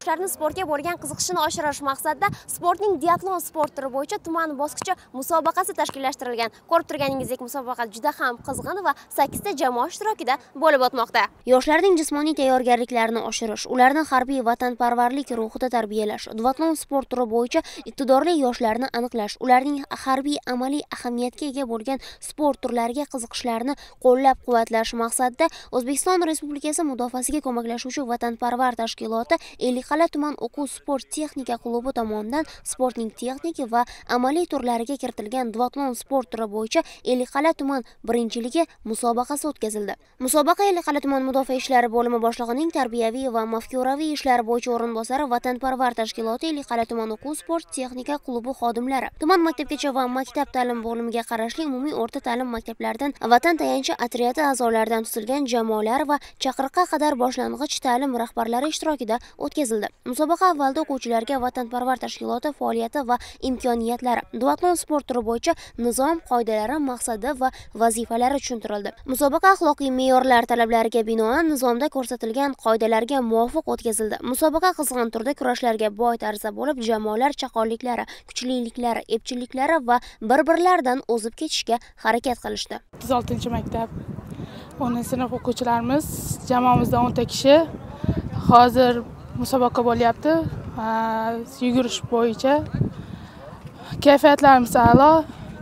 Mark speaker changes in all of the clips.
Speaker 1: yoshlarni sportga bo'lgan qiziqishini oshirish maqsadida sportning diatlon sport turi bo'yicha tuman bosqichi musobaqasi tashkillashtirilgan. Ko'rib turganingizdek musobaqa juda ham qizg'in va sakkizta jamoa ishtirokida bo'lib o'tmoqda. Yoshlarning jismoniy tayyorgarliklarini oshirish ularni harbiy vatanparvarlik ruhida tarbiyalash duatlon sport turi bo'yicha iqtidorli yoshlarni aniqlash ularning harbiy amaliy ahamiyatga ega bo'lgan sport turlariga qiziqishlarini qo'llab quvvatlash maqsadida o'zbekiston respublikasi mudofaasiga ko'maklashuvchi vatanparvar tashkiloti ellikqal'a tuman o'quv sport texnika klubi tomonidan sportning texnik va amaliy turlariga kiritilgan duatlon sport turi bo'yicha ellikqal'a tuman birinchiligi musobaqasi o'tkazildi. Musobaqa ellikqal'a tuman mudofaa ishlari bo'limi boshlig'ining tarbiyaviy va mafkuraviy ishlar bo'yicha o'rinbosari vatanparvar tashkiloti ellikqal'a tuman o'quv sport texnika klubi xodimlari. Tuman maktabgacha va maktab ta'lim bo'limiga qarashli umumiy o'rta ta'lim maktablaridan vatan tayanchi otryadi a'zolaridan tuzilgan jamoalar va chaqiriqqa qadar boshlang'ich ta'lim rahbarlari ishtirokida o'tkazildi. Musobaqa avvalida o'quvchilarga vatanparvar tashkiloti faoliyati va imkoniyatlari duatlon sport turi bo'yicha nizom qoidalari maqsadi va vazifalari tushuntirildi. Musobaqa axloqiy me'yorlar talablariga binoan nizomda ko'rsatilgan qoidalarga muvofiq o'tkazildi. Musobaqa qizg'in turda kurashlarga boy tarzda bo'lib jamoalar chaqonliklari kuchliliklari epchilliklari va bir birlaridan o'zib ketishga harakat qilishdi.
Speaker 2: O'ttiz oltinchi maktab o'ninchi sinf o'quvchilarimiz jamoamizda o'nta kishi. Hozir musobaqa bo'lyapti. Yugurish bo'yicha kayfiyatlarimiz a'lo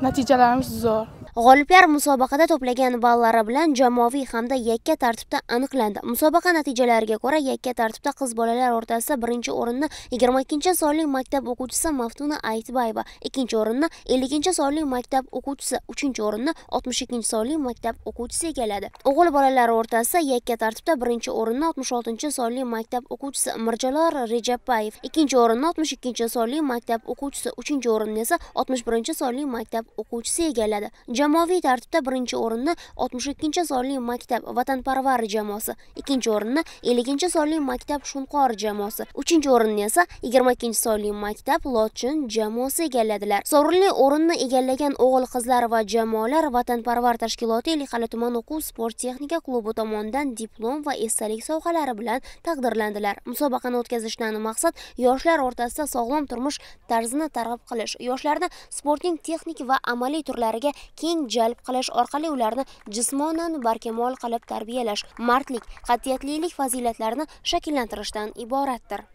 Speaker 2: natijalarimiz zo'r.
Speaker 1: G'oliblar musobaqada to'plagan ballari bilan jamoaviy hamda yakka tartibda aniqlandi. Musobaqa natijalariga ko'ra yakka tartibda qiz bolalar o'rtasida birinchi o'rinni yigirma ikkinchi sonli maktab o'quvchisi maftuna aytbayeva ikkinchi o'rinni elliginchi sonli maktab o'quvchisi uchinchi o'rinni oltmish ikkinchi sonli maktab o'quvchisi egalladi o'g'il bolalar o'rtasida yakka tartibda birinchi o'rinni oltmish oltinchi sonli maktab o'quvchisi mirjalol rejabbayev ikkinchi o'rinni oltmish ikkinchi sonli maktab o'quvchisi uchinchi o'rinni esa oltmish birinchi sonli maktab o'quvchisi egalladi jamoaviy tartibda birinchi o'rinni oltmish ikkinchi sonli maktab vatanparvar jamoasi ikkinchi o'rinni elliginchi sonli maktab shunqor jamoasi uchinchi o'rinni esa yigirma ikkinchi sonli maktab lochin jamoasi egalladilar. Sovrinli o'rinni egallagan o'g'il qizlar va jamoalar vatanparvar tashkiloti Elixali tuman o'quv sport texnika klubi tomonidan diplom va esdalik sovg'alari bilan taqdirlandilar. Musobaqani o'tkazishdan maqsad yoshlar o'rtasida sog'lom turmush tarzini targ'ib qilish. Yoshlarni sportning texnik va amaliy turlariga keng jalb qilish orqali ularni jismonan barkamol qilib tarbiyalash mardlik qat'iyatlilik fazilatlarini shakllantirishdan iboratdir.